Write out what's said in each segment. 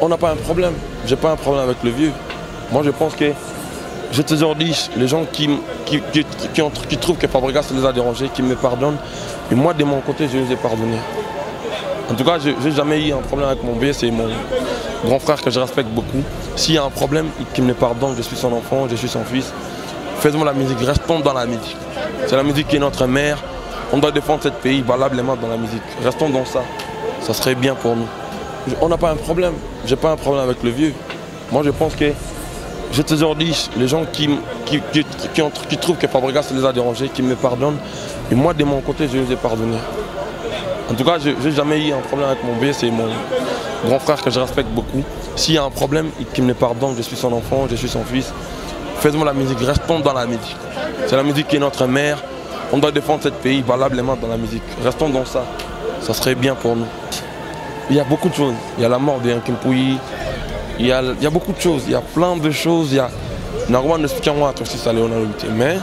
On n'a pas un problème. J'ai pas un problème avec le vieux. Moi, je pense que je te dis, les gens qui, qui, qui, trouvent que Fabregas les a dérangés, qui me pardonnent. Et moi, de mon côté, je les ai pardonnés. En tout cas, je n'ai jamais eu un problème avec mon vieux. C'est mon grand frère que je respecte beaucoup. S'il y a un problème, qu'il me pardonne. Je suis son enfant, je suis son fils. Faisons la musique, restons dans la musique. C'est la musique qui est notre mère. On doit défendre ce pays valablement dans la musique. Restons dans ça. Ça serait bien pour nous. On n'a pas un problème. J'ai pas un problème avec le vieux. Moi, je pense que je te dis, les gens qui, qui, qui, trouvent que Fabregas les a dérangés, qui me pardonnent. Et moi, de mon côté, je les ai pardonnés. En tout cas, je n'ai jamais eu un problème avec mon vieux. C'est mon grand frère que je respecte beaucoup. S'il y a un problème, qu'il me pardonne. Je suis son enfant, je suis son fils. Faisons la musique, restons dans la musique. C'est la musique qui est notre mère. On doit défendre ce pays valablement dans la musique. Restons dans ça. Ça serait bien pour nous. Il y a beaucoup de choses. Il y a la mort de Yankimpouyi. Il y, a, il y a beaucoup de choses. Il y a plein de choses. Il y a ne soutient moi aussi ça Léonard mais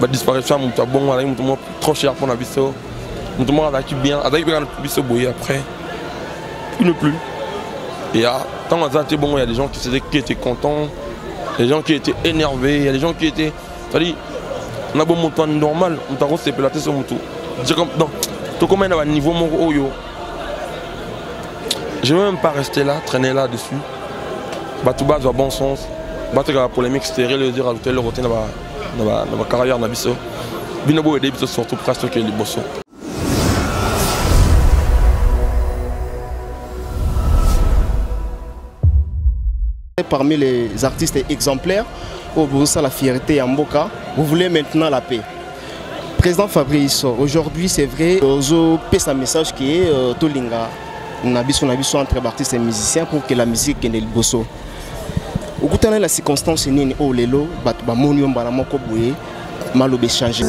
ba disparition mutu abongo azali mutu moko trop cher mpona biso mutu moko azalaki bien azalaki mpe kana biso boye après il ne plus et tant aza te bongo il y a des gens qui, qui étaient contents des gens qui étaient énervés il y a des gens qui étaient c'est-à-dire on a bon moto normal moto akosepela te so motu donc tokomai na baniveau moko oyo je ne vais même pas rester là, traîner là-dessus. Batouba a bon sens. Batouba la polémique stérile, dire rajouter le roté dans ma carrière. Binobo et surtout presque que les bossons. Parmi les artistes exemplaires, au Broussa la fierté en Boka, vous voulez maintenant la paix. Président Fabrice, aujourd'hui c'est vrai, Ozo paie sa message qui est euh, Tolinga na biso na biso entre artistes et musiciens pour que la musique ekende liboso okutana na circonstance nini oyo lelo bato bamoni yo mbala moko boye maloba échange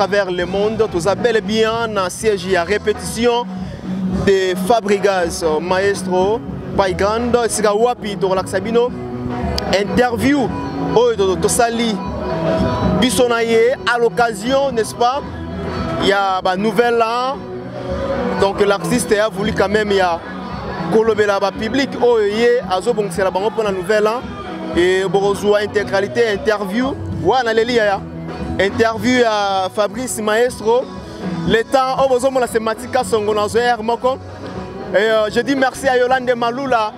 travers le monde toza bel et bien na siège ya répétition de fabrigas maestro paigand esika wapi tokolakisa bino? Interview oyo tosali Bissonaye à l'occasion, n'est-ce pas Il y a bah, nouvel an. Donc l'artiste a voulu quand même il y a kolobela ba public oyo ye azobongisela bango mpona nouvel an. E bokozwa intégralité interview. Wana leli yaya interview ya fabrice maestro. Le temps oyo bozomona sematika songo na zoer moko. Et euh, je dis merci à yolande malula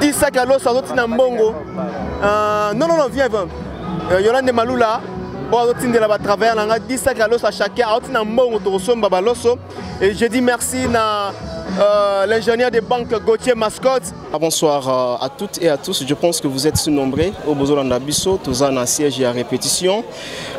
10 sac ya loso azotina mbongo euh, non non non viens viens. Euh, yolande malula oyo azotindela batravailleur na nga 10 sac ya loso à chacun azotina mbongo tokosomba baloso et je dis merci na euh, l'ingénieur des banques Gauthier Mascotte. Bonsoir euh, à toutes et à tous. Je pense que vous êtes nombreux au Bozolanda Bisso, tous en siège et à répétition,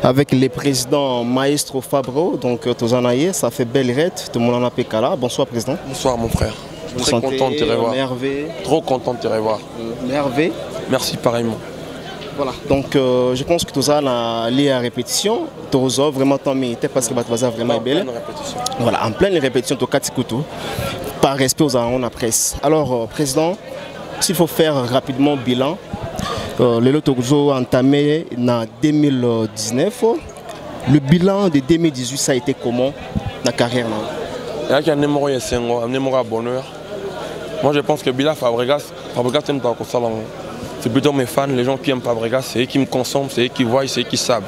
avec les présidents Maestro Fabro. Donc, tous en ça fait belle rête. Tout le monde en a pécala. Bonsoir, président. Bonsoir, mon frère. Très content de te revoir. Merveille. Trop content de te revoir. Merveille. Merci pareillement. Voilà. Donc, euh, je pense que tout ça, a lié à répétition. Tout ça, vraiment, tant mieux. parce que Batwaza vraiment est belle. Voilà, en pleine répétition de Katikutu, par respect aux en la presse. Alors, euh, Président, s'il faut faire rapidement bilan, euh, le Lotozo entamé en 2019. Le bilan de 2018, ça a été comment dans la carrière là? Il y a un bonheur. Moi, je pense que Bila Fabregas, Fabregas aime pas ça. C'est plutôt mes fans, les gens qui aiment Fabregas, c'est eux qui me consomment, c'est eux qui voient, c'est eux qui savent.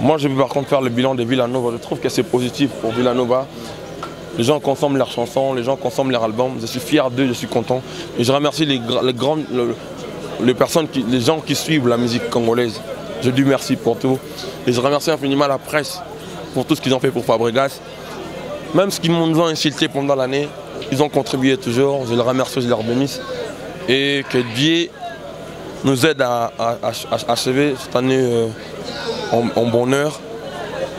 Moi, je vais par contre faire le bilan de Villanova. Je trouve que c'est positif pour Villanova. Les gens consomment leurs chansons, les gens consomment leurs albums. Je suis fier d'eux, je suis content. Et je remercie les, gra- les grandes, le- les personnes, les gens qui suivent la musique congolaise. Je dis merci pour tout. Et je remercie infiniment la presse pour tout ce qu'ils ont fait pour Fabregas. Même ce qu'ils m'ont insulté pendant l'année, ils ont contribué toujours. Je les remercie, je leur bénisse. Et que Dieu nous aide à, à- achever cette année euh, en, en bonheur.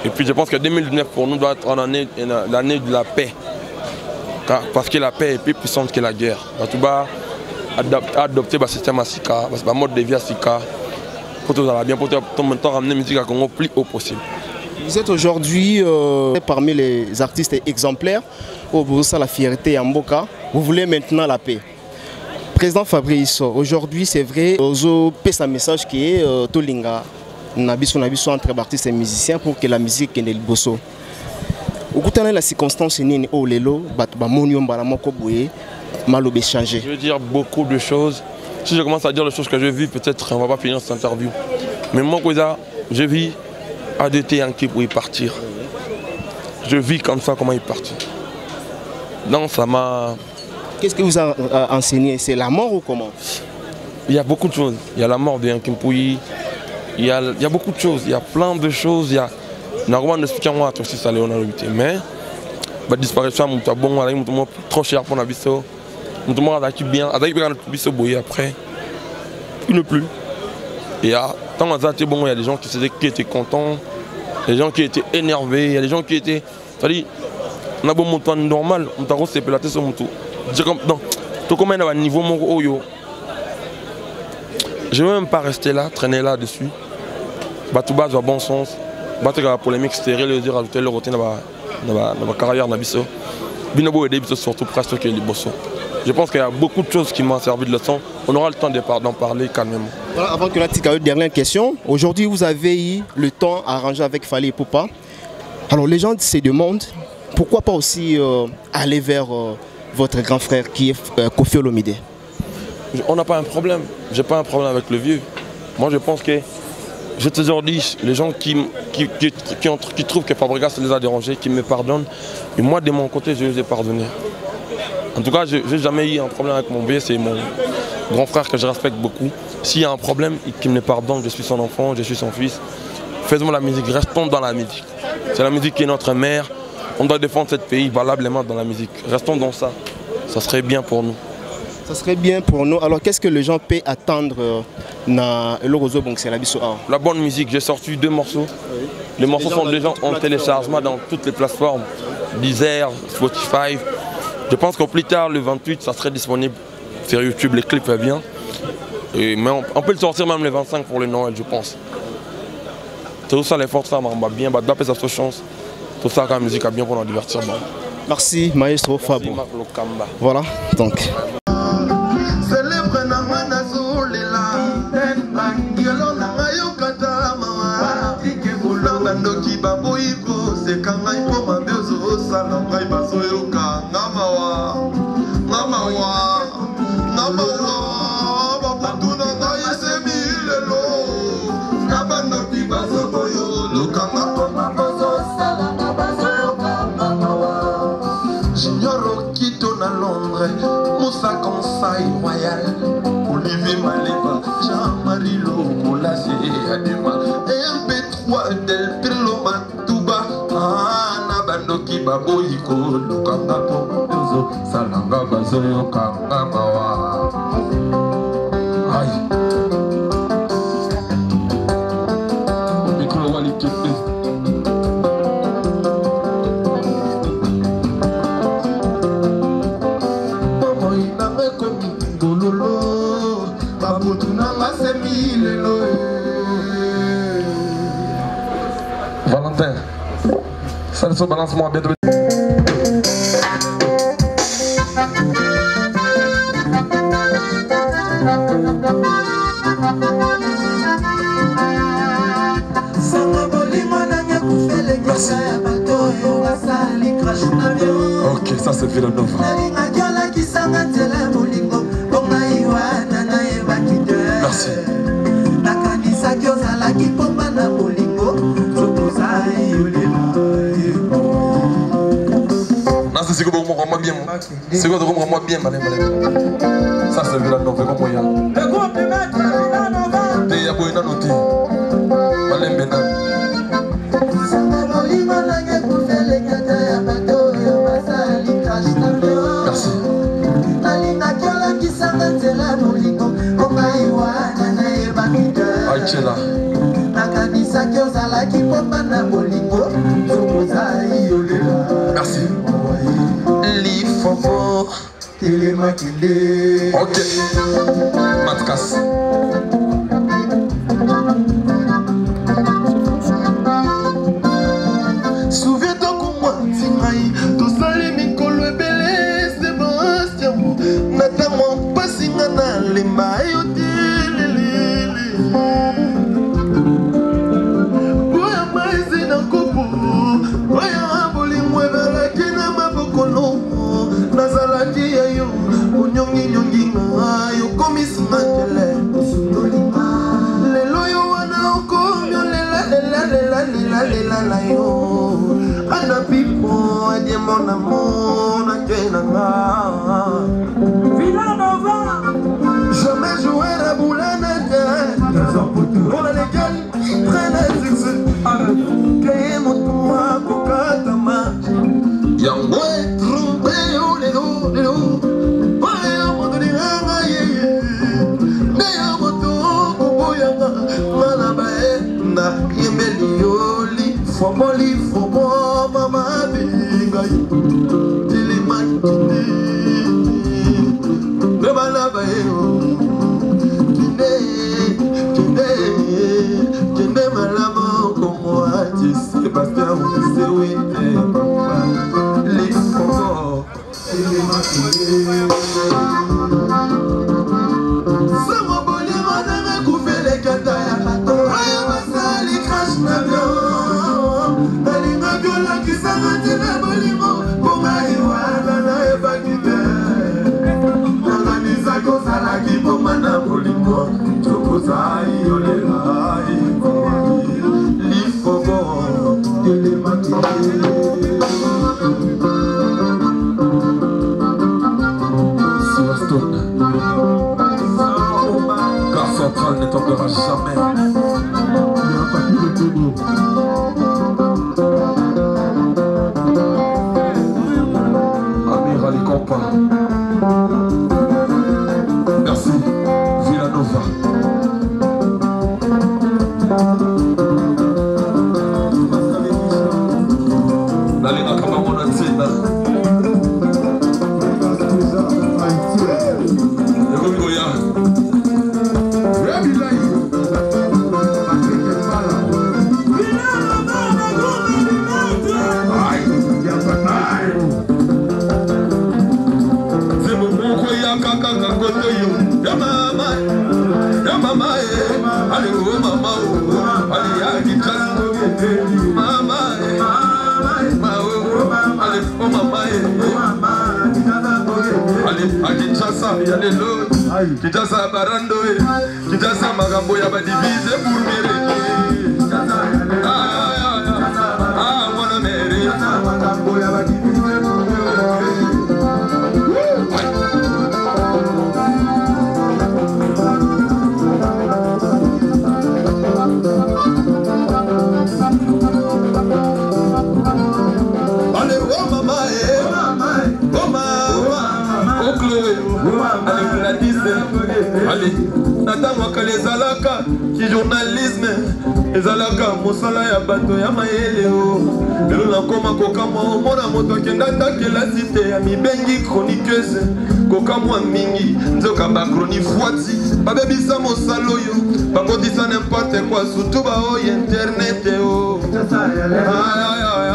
Et puis je pense que 2019 pour nous doit être l'année de la paix. Parce que la paix est plus puissante que la guerre. Batouba adopter le système à Sika, le mode de vie à. Pour tout bien, pour tout ramener la musique à Congo plus haut possible. Vous êtes aujourd'hui euh, parmi les artistes exemplaires au Boussa la fierté en Mboka. Vous voulez maintenant la paix. Président Fabrice, aujourd'hui c'est vrai, Ozo paie un message qui est euh, Tolinga, Nabiso Nabiso entre artistes et musiciens pour que la musique ait le bosso. okutana la circonstance lelo bamoni yo mbala moko boye maloba échange Je veux dire beaucoup de choses. Si je commence à dire les choses que je vis, peut-être on ne va pas finir cette interview. Mais moi, je vis ADT Yankee pour y partir. Je vis comme ça, comment y partir. Donc ça m'a... qu'est-ce que vous a euh, enseigné c'est la mort ou comment? Il y a beaucoup de choses. Il y a la mort de Yankee Pouyi. Il y a, a beaucoup de choses. Il y a plein de choses. Il y a... Aussi ça Léonard Lubité. Mais, la disparition, bon, mon bon, trop cher pour la biso. Mon bon, avec bien, avec bien après. Il ne plus. Et à tant bon, il y a des gens qui, qui étaient contents, des gens qui étaient énervés, il y a des gens qui étaient. C'est-à-dire, on a beau monter normal, on t'a reçu tête sur mon tout. Je comme non, tout comme un niveau mon oyo. Je vais même pas rester là, traîner là-dessus. Batouba dans bon sens. Battre la polémique stérile, le dire rajouter le rotin dans ma- dans ma dans ma carrière dans biso. Binobo et Debiso surtout presque que les bosso. Je pense qu'il y a beaucoup de choses qui m'ont servi de leçon. On aura le temps d'en parler calmement. Voilà, avant que la petite dernière question. Aujourd'hui, vous avez eu le temps arrangé avec Fali et Poupa. Alors, les gens se demandent pourquoi pas aussi euh, aller vers euh, votre grand frère qui est euh, Kofi Olomide. On n'a pas un problème. J'ai pas un problème avec le vieux. Moi, je pense que je te dit, les gens qui, qui, qui, qui trouvent que Fabregas les a dérangés, qui me pardonnent, et moi, de mon côté, je les ai pardonnés. En tout cas, je n'ai jamais eu un problème avec mon vieux, c'est mon grand frère que je respecte beaucoup. S'il y a un problème, il- qu'il me pardonne, je suis son enfant, je suis son fils. Faisons la musique, restons dans la musique. C'est la musique qui est notre mère. On doit défendre ce pays valablement dans la musique. Restons dans ça. Ça serait bien pour nous. Ça serait bien pour nous. Alors, qu'est-ce que les gens peuvent attendre dans le Bonkselabiso La bonne musique, j'ai sorti deux morceaux. Les morceaux sont déjà en téléchargement dans toutes les plateformes. Deezer, Spotify. Je pense qu'au plus tard, le 28, ça serait disponible sur YouTube. Les clips bien. Et, mais on, on peut le sortir même le 25 pour le Noël, je pense. Tout ça, les forces, ça m'a bien. Bah, d'après sa chance. Tout ça, quand la musique a bien pour nous divertir. Bah. Merci, Maestro Fabo. Voilà, donc. kadima mp3 delprilo matuba na bandoki baboyi kolukanga mpo ezosala nga bazoyokanga mawa. balanço uma bien. Ça, c'est vilain, non, vraiment moyen. makile ok. Matkas. Thank you. Kinshasa, Magambo, il y a divisé pour mériter. Ntango kala ezalaka kijournalisme ezalaka mosala ya bato ya mayele o. Lelo nakoma kokamwa omona moto akenda takelasi te ya mibengi chroniqueuse. Kokamwa mingi nzoka bachroni fwati babebisa mosala oyo bakotisa nimporte kwa sutu baoyo internet o. Ay, ay,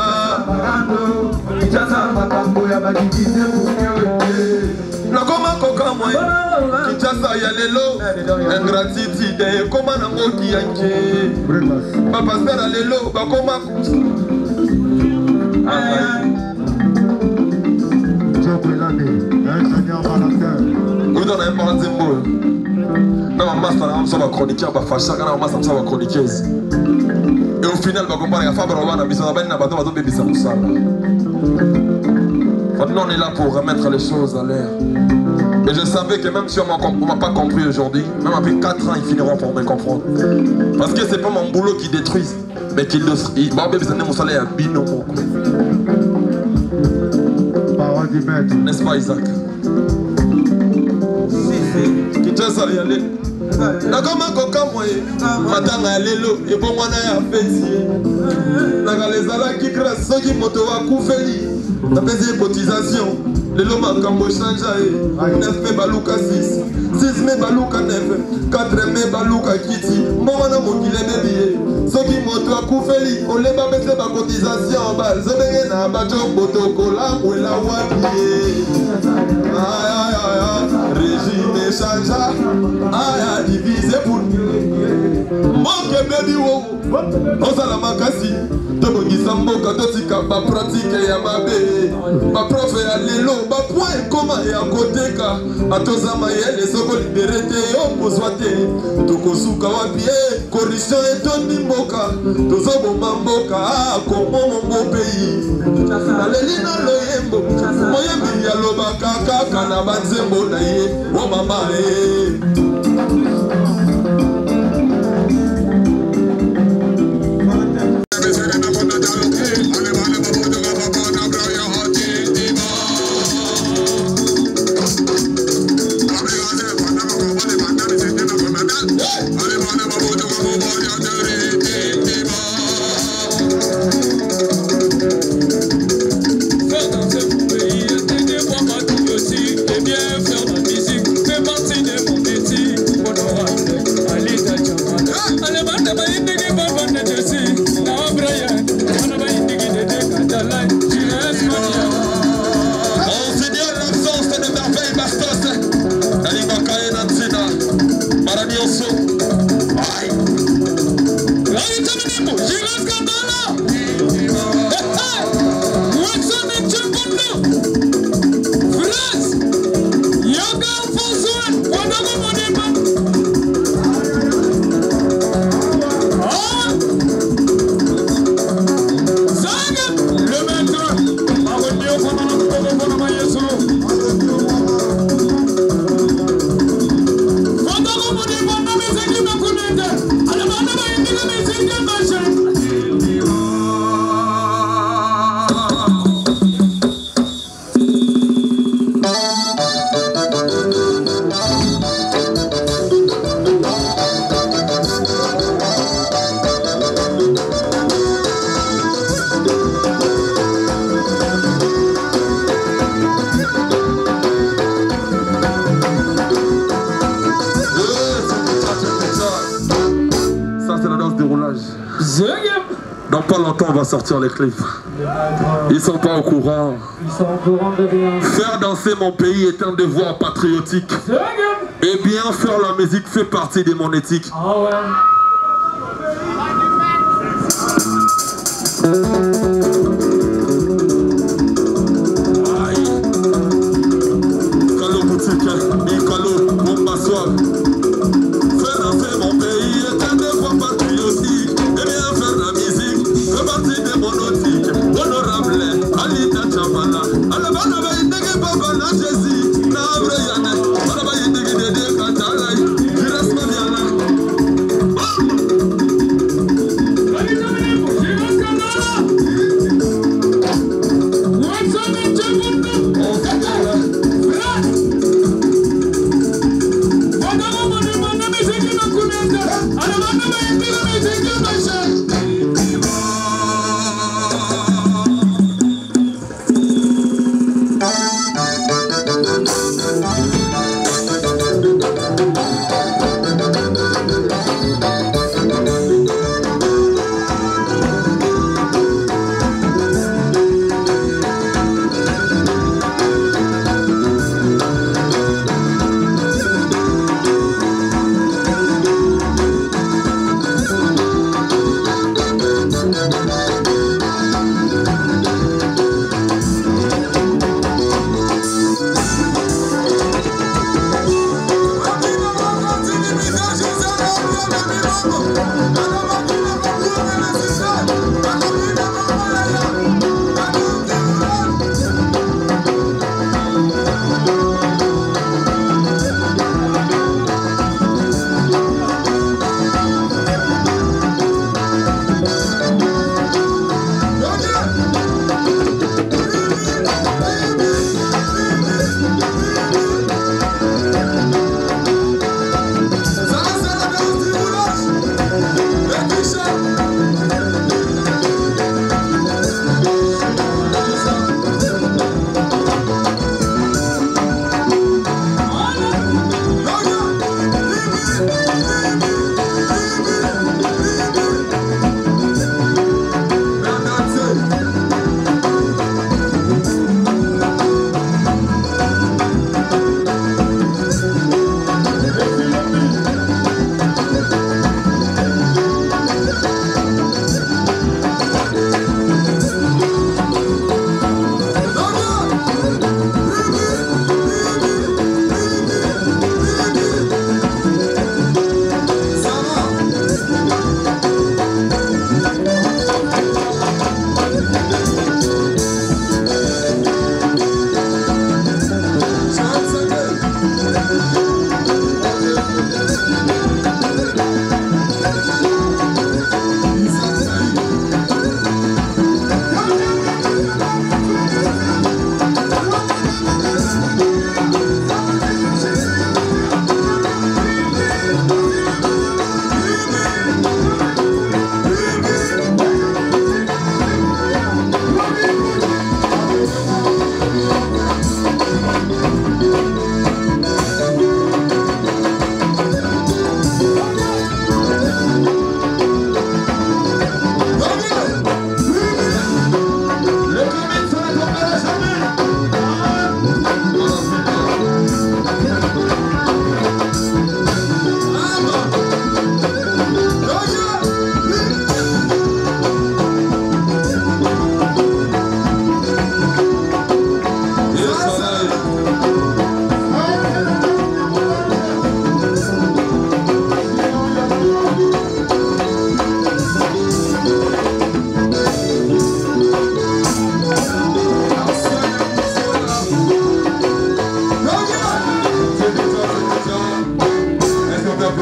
ay, kokamwa ye kinshasa ya lelo ingratitude ekoma na moki ya nke bapaster lelo bakoma kuta na ye mpaka nzembo na bamasta na biso bachroniqueur bafashaka na bamasta biso bachroniqueuse et au final bakombanaka fa baloba na biso na bani na bato bazobebisa mosala Maintenant, on est là pour remettre les choses à l'air. Et je savais que même si on ne m'a pas compris aujourd'hui, même après 4 ans, ils finiront par me comprendre. Parce que c'est pas mon boulot qui détruit, mais qui le. Bah, ça mon salaire à bino. Parole du maître. N'est-ce pas, Isaac? Kinshasa ya lelo nakoma kokamwa ye matanga ya lelo ebongwana ya feti ye nakala ezalaki grâce soki moto akufeli napesi ye cotisation lelo makambo echangea ye 9 me baluka 6 6 me baluka 9 4 me baluka kiti mbongwana mokili ebebi ye soki moto akufeli olemba pese bacotisation bazobenge na bato botokolambwela wapi ye régime échangea, ay, ay, divisé pour mboka ebebi wo. Ozala makasi tobongisa mboka totika bapratike ya mabe baprofe ya lelo bapoint ekoma ya koteka. Atoza mayele soko libere te okozwa te. Tokosuka wapi e corruption etondi mboka. Tozoboma mboka akomomo mopei naleli na loyembo moyembi alobaka kaka na banzembo na ye o mama e Dans pas longtemps, on va sortir les clips. Ils sont pas au courant. Faire danser mon pays est un devoir patriotique. Et bien faire la musique fait partie de mon éthique. Ah ouais.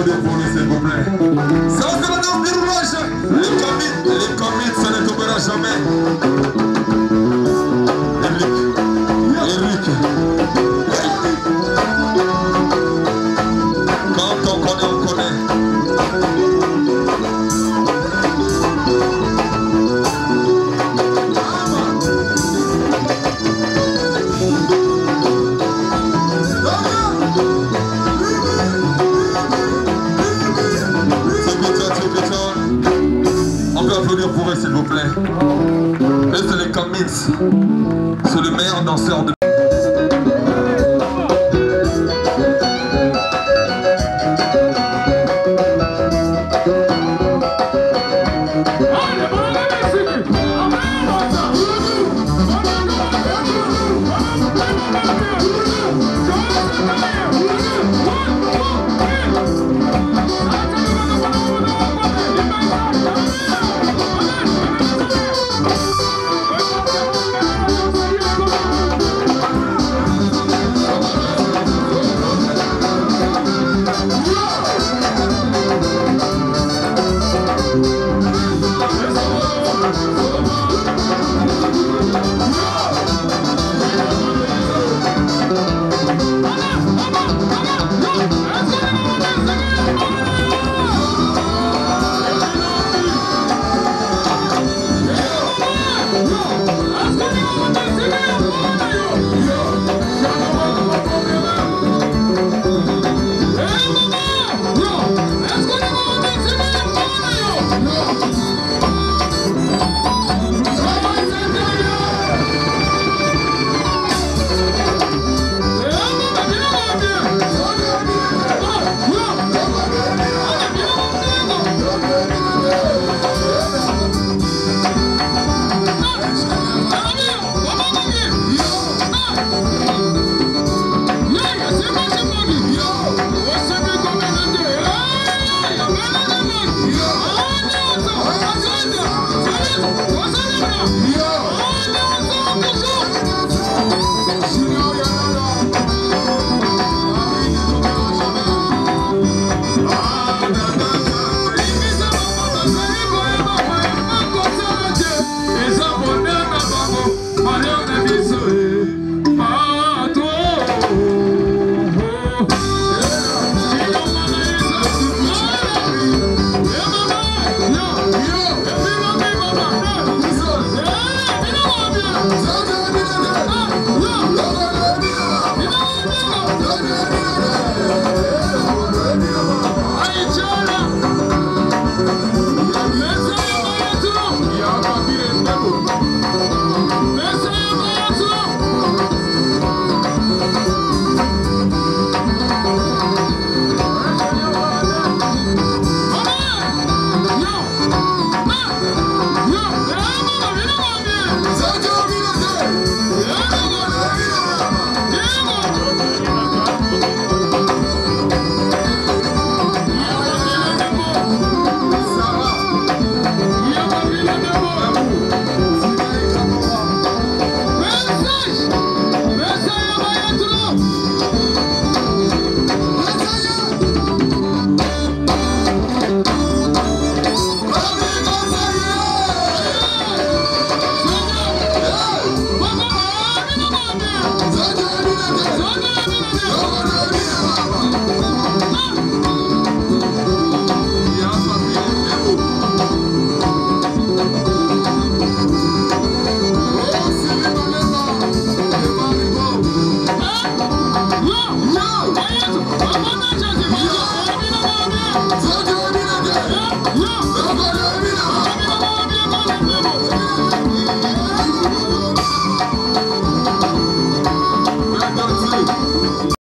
des polices, s'il vous plaît. Ça, c'est la grande Libre commit, libre commit, ça ne tombera jamais.